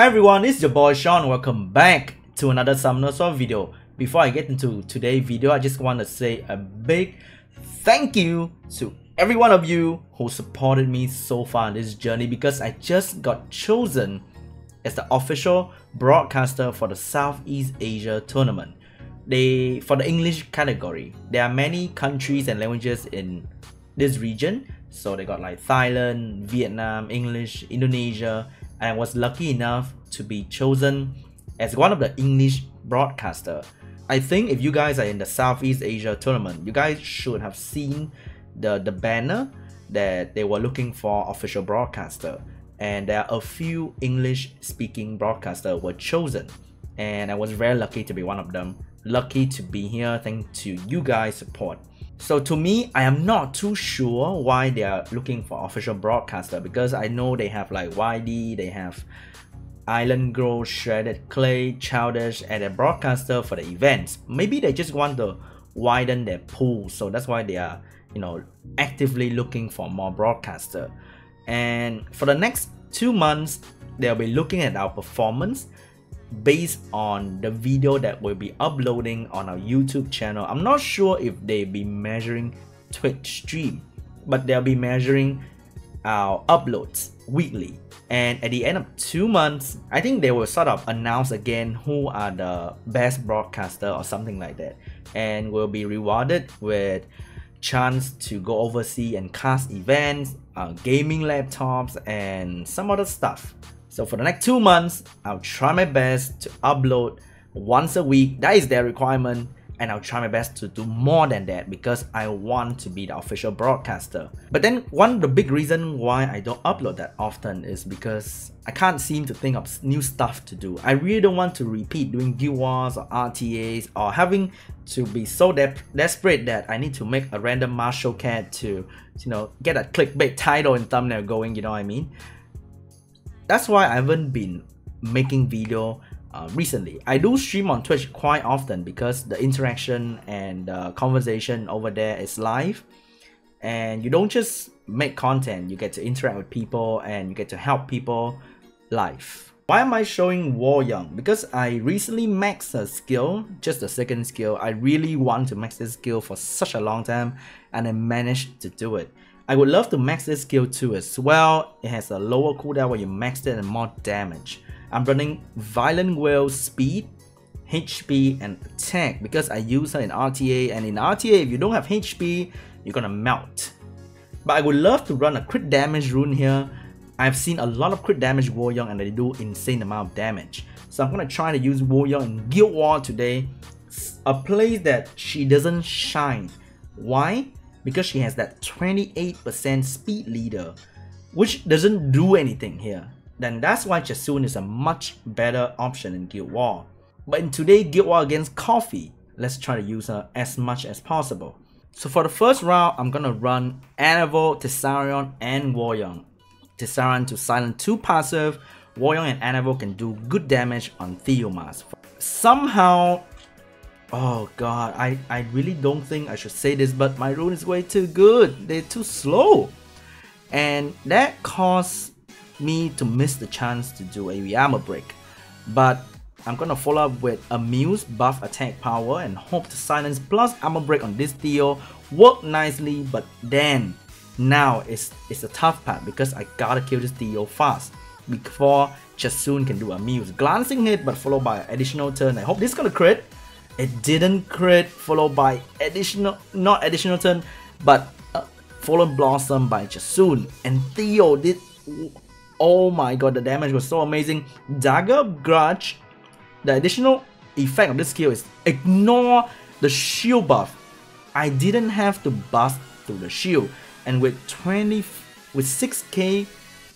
Hi everyone, it's your boy Sean. Welcome back to another Summoners War video. Before I get into today's video, I just want to say a big thank you to every one of you who supported me so far in this journey because I just got chosen as the official broadcaster for the Southeast Asia tournament. They for the English category. There are many countries and languages in this region. So they got like Thailand, Vietnam, English, Indonesia, I was lucky enough to be chosen as one of the English broadcaster. I think if you guys are in the Southeast Asia tournament, you guys should have seen the, the banner that they were looking for official broadcaster. And there are a few English speaking broadcaster were chosen. And I was very lucky to be one of them. Lucky to be here thanks to you guys support. So to me, I am not too sure why they are looking for official broadcaster because I know they have like YD, they have Island Grow, Shredded Clay, Childish, and a broadcaster for the events. Maybe they just want to widen their pool, so that's why they are, you know, actively looking for more broadcaster. And for the next two months, they'll be looking at our performance based on the video that we'll be uploading on our YouTube channel. I'm not sure if they'll be measuring Twitch stream, but they'll be measuring our uploads weekly. And at the end of two months, I think they will sort of announce again who are the best broadcaster or something like that. And will be rewarded with chance to go overseas and cast events, uh, gaming laptops, and some other stuff. So for the next two months, I'll try my best to upload once a week. That is their requirement. And I'll try my best to do more than that because I want to be the official broadcaster. But then one of the big reason why I don't upload that often is because I can't seem to think of new stuff to do. I really don't want to repeat doing Guild Wars or RTAs or having to be so de desperate that I need to make a random martial cat to, you know, get a clickbait title and thumbnail going, you know what I mean? That's why I haven't been making video uh, recently. I do stream on Twitch quite often because the interaction and the conversation over there is live and you don't just make content, you get to interact with people and you get to help people live. Why am I showing Wolyung? Because I recently maxed a skill, just a second skill. I really want to max this skill for such a long time and I managed to do it. I would love to max this skill too as well. It has a lower cooldown when you max it and more damage. I'm running Violent Will speed, HP and attack because I use her in RTA and in RTA if you don't have HP, you're gonna melt. But I would love to run a crit damage rune here. I've seen a lot of crit damage Wolyung and they do insane amount of damage. So I'm gonna try to use Wolyung in Guild War today. A place that she doesn't shine. Why? Because she has that 28% speed leader, which doesn't do anything here. Then that's why Chasun is a much better option in Guild War. But in today's Guild War against Coffee, let's try to use her as much as possible. So for the first round, I'm gonna run Anavo, Tessarion, and Wolyung. Tessarion to silent 2 passive, Wolyung and Anavo can do good damage on Theomars. Somehow, Oh god, I, I really don't think I should say this, but my rune is way too good. They're too slow. And that caused me to miss the chance to do a armor break. But I'm gonna follow up with a Muse buff attack power and hope to silence plus armor break on this Theo work nicely, but then now it's, it's a tough part because I gotta kill this Theo fast before Chasun can do a Muse. Glancing hit but followed by additional turn. I hope this is gonna crit it didn't crit, followed by additional, not additional turn, but uh, Fallen Blossom by Chasun. And Theo did, oh my god, the damage was so amazing. Dagger Grudge, the additional effect of this skill is ignore the shield buff. I didn't have to bust through the shield. And with 20, with 6k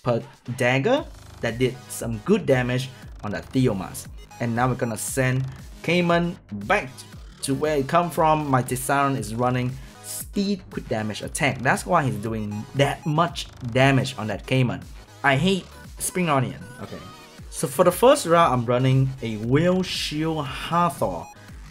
per dagger, that did some good damage on that Theomars. And now we're gonna send Cayman back to where it come from. My Tessarion is running speed quick damage attack. That's why he's doing that much damage on that Cayman. I hate Spring Onion. Okay. So for the first round, I'm running a Will Shield Hathor.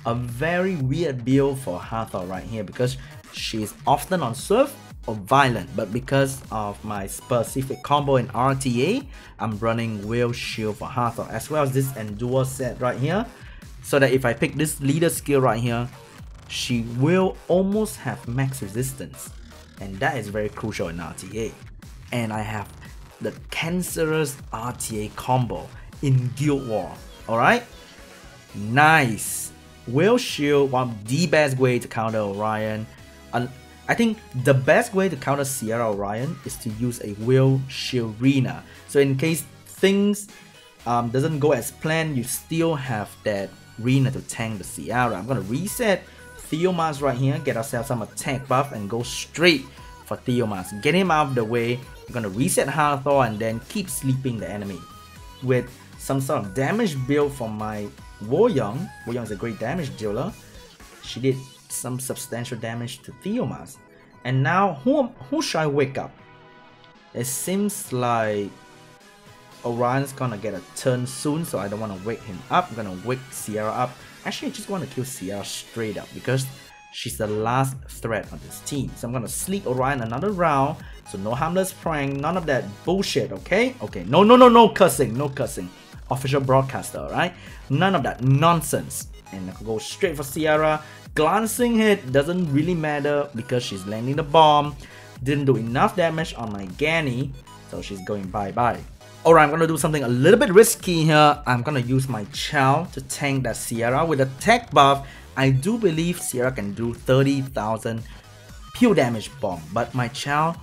A very weird build for Hathor right here because she's often on Surf or violent, but because of my specific combo in RTA, I'm running Will Shield for Hathor, as well as this Endure set right here, so that if I pick this leader skill right here, she will almost have max resistance, and that is very crucial in RTA. And I have the cancerous RTA combo in Guild War, alright? Nice! Will Shield, one of the best way to counter Orion, And I think the best way to counter Sierra Orion is to use a Will Shield Rina. So in case things um, doesn't go as planned, you still have that Rina to tank the Sierra. I'm gonna reset Theomars right here, get ourselves some attack buff and go straight for Theomars. Get him out of the way. I'm gonna reset Hathor and then keep sleeping the enemy. With some sort of damage build from my Wolyung. Is a great damage dealer. She did some substantial damage to Theomars. And now, who, who should I wake up? It seems like Orion's gonna get a turn soon, so I don't want to wake him up. I'm gonna wake Sierra up. Actually, I just want to kill Sierra straight up because she's the last threat on this team. So I'm gonna sleep Orion another round. So no harmless prank, none of that bullshit, okay? Okay, no, no, no, no cursing, no cursing. Official broadcaster, alright? None of that nonsense. And I can go straight for Sierra. Glancing hit doesn't really matter because she's landing the bomb. Didn't do enough damage on my Ganny, so she's going bye-bye. Alright, I'm gonna do something a little bit risky here. I'm gonna use my Chao to tank that Sierra with a tech buff. I do believe Sierra can do 30,000 pure damage bomb, but my Chao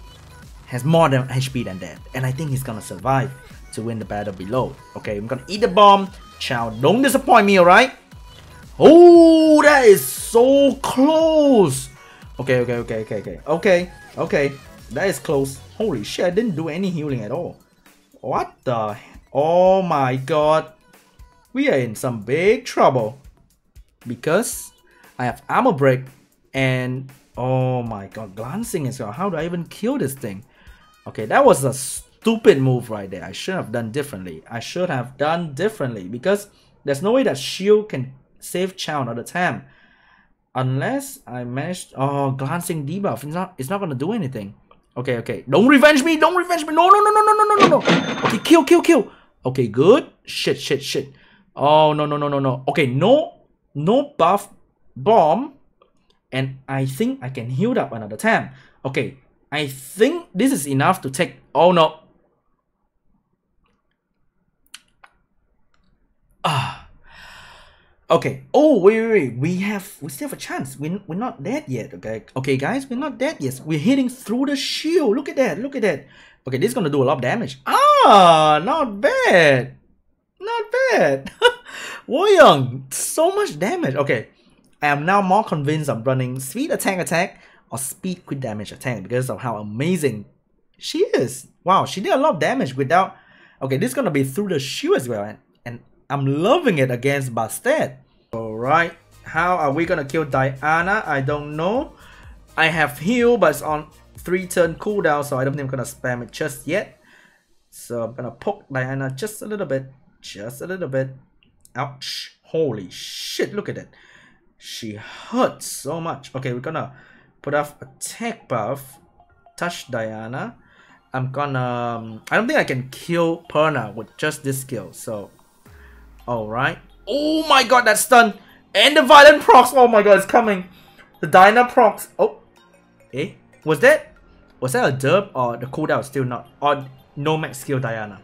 has more than HP than that, and I think he's gonna survive to win the battle below. Okay, I'm gonna eat the bomb. Chao, don't disappoint me, alright? Oh, that is so close. Okay, okay, okay, okay, okay, okay, okay. That is close. Holy shit, I didn't do any healing at all. What the? Oh my god. We are in some big trouble. Because I have armor break and oh my god, glancing well. How do I even kill this thing? Okay, that was a stupid move right there. I should have done differently. I should have done differently because there's no way that shield can save Chao all the time. Unless I manage oh glancing debuff, it's not it's not gonna do anything. Okay, okay. Don't revenge me. Don't revenge me. No, no, no, no, no, no, no, no. Okay, kill, kill, kill. Okay, good. Shit, shit, shit. Oh, no, no, no, no, no. Okay, no, no buff bomb. And I think I can heal up another time. Okay, I think this is enough to take... Oh, no. Ah. Okay. Oh, wait, wait, wait. We have, we still have a chance. We, we're not dead yet, okay? Okay, guys, we're not dead yet. We're hitting through the shield. Look at that, look at that. Okay, this is gonna do a lot of damage. Ah, not bad. Not bad. Wolyung, so much damage. Okay, I am now more convinced I'm running speed attack attack or speed quick damage attack because of how amazing she is. Wow, she did a lot of damage without... Okay, this is gonna be through the shield as well. I'm loving it against Bastet. Alright, how are we gonna kill Diana? I don't know. I have heal, but it's on 3 turn cooldown, so I don't think I'm gonna spam it just yet. So I'm gonna poke Diana just a little bit. Just a little bit. Ouch. Holy shit, look at that. She hurts so much. Okay, we're gonna put off attack buff. Touch Diana. I'm gonna... Um, I don't think I can kill Perna with just this skill, so Alright. Oh my god, that stun! And the violent procs! Oh my god, it's coming! The Dyna procs! Oh! Eh? Was that... Was that a derp or the cooldown still not... Or no max skill Diana?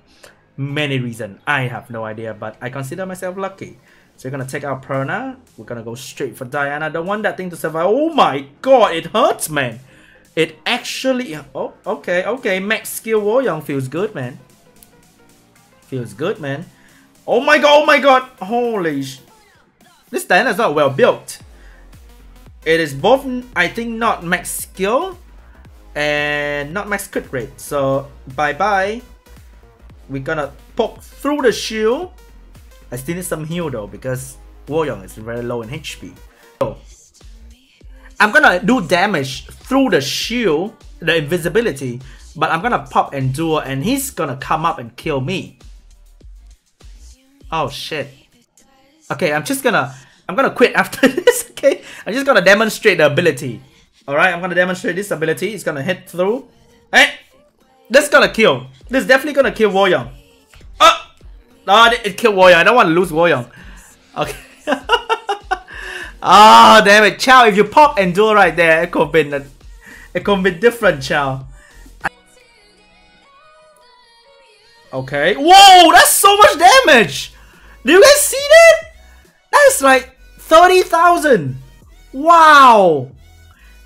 Many reasons. I have no idea, but I consider myself lucky. So we're gonna take out Perna. We're gonna go straight for Diana. Don't want that thing to survive. Oh my god, it hurts, man. It actually... Oh, okay, okay. Max skill Wolyung feels good, man. Feels good, man. Oh my god, oh my god! Holy sh... This Diana is not well built. It is both, I think, not max skill and not max crit rate. So, bye-bye. We're gonna poke through the shield. I still need some heal though because Wolyung is very low in HP. So, I'm gonna do damage through the shield, the invisibility, but I'm gonna pop Endure and he's gonna come up and kill me. Oh shit. Okay, I'm just gonna I'm gonna quit after this, okay? I'm just gonna demonstrate the ability. Alright, I'm gonna demonstrate this ability. It's gonna hit through. Hey! This gonna kill. This is definitely gonna kill Wolyung. Oh! No, it, it killed Wolyung. I don't want to lose Wolyung. Okay. Ah, oh, damn it. Chow, if you pop Endure right there, it could a, it could been different, Chow. Okay. Whoa, that's so much damage! Do you guys see that? That's like 30,000. Wow.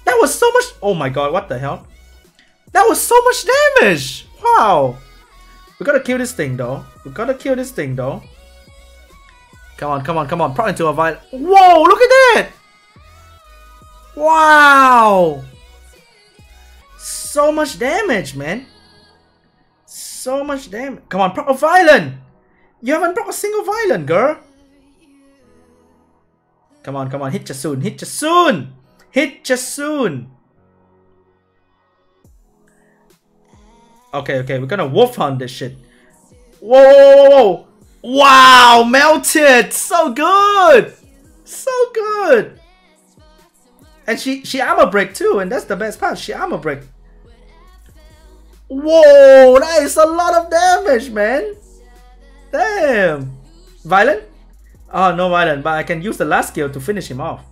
That was so much. Oh my god, what the hell? That was so much damage. Wow. We gotta kill this thing though. We gotta kill this thing though. Come on, come on, come on. Probably into a violent. Whoa, look at that. Wow. So much damage, man. So much damage. Come on, proc a violent. You haven't proc a single violent, girl. Come on, come on. Hit just soon. Hit just soon. Hit just soon. Okay, okay. We're gonna wolf hunt this shit. Whoa, whoa, whoa, Wow, melted. So good. So good. And she she armor break too, and that's the best part. She armor break. Whoa, that is a lot of damage, man. Damn. Violent? Oh, no violent, but I can use the last skill to finish him off.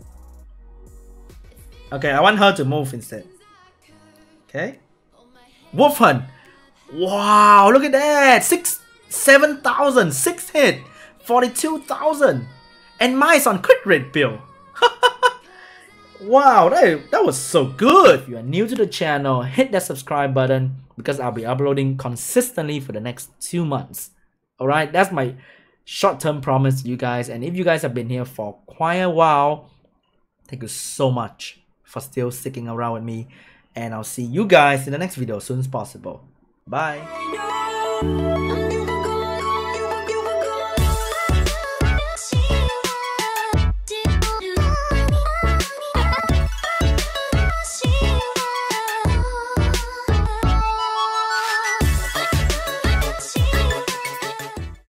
Okay, I want her to move instead. Okay. Wolf Hunt. Wow, look at that. Six, 7,000, 6 hit, 42,000. And mine's on crit rate bill. wow, that, that was so good. If you are new to the channel, hit that subscribe button because I'll be uploading consistently for the next two months. Alright, that's my short-term promise to you guys. And if you guys have been here for quite a while, thank you so much for still sticking around with me. And I'll see you guys in the next video as soon as possible. Bye.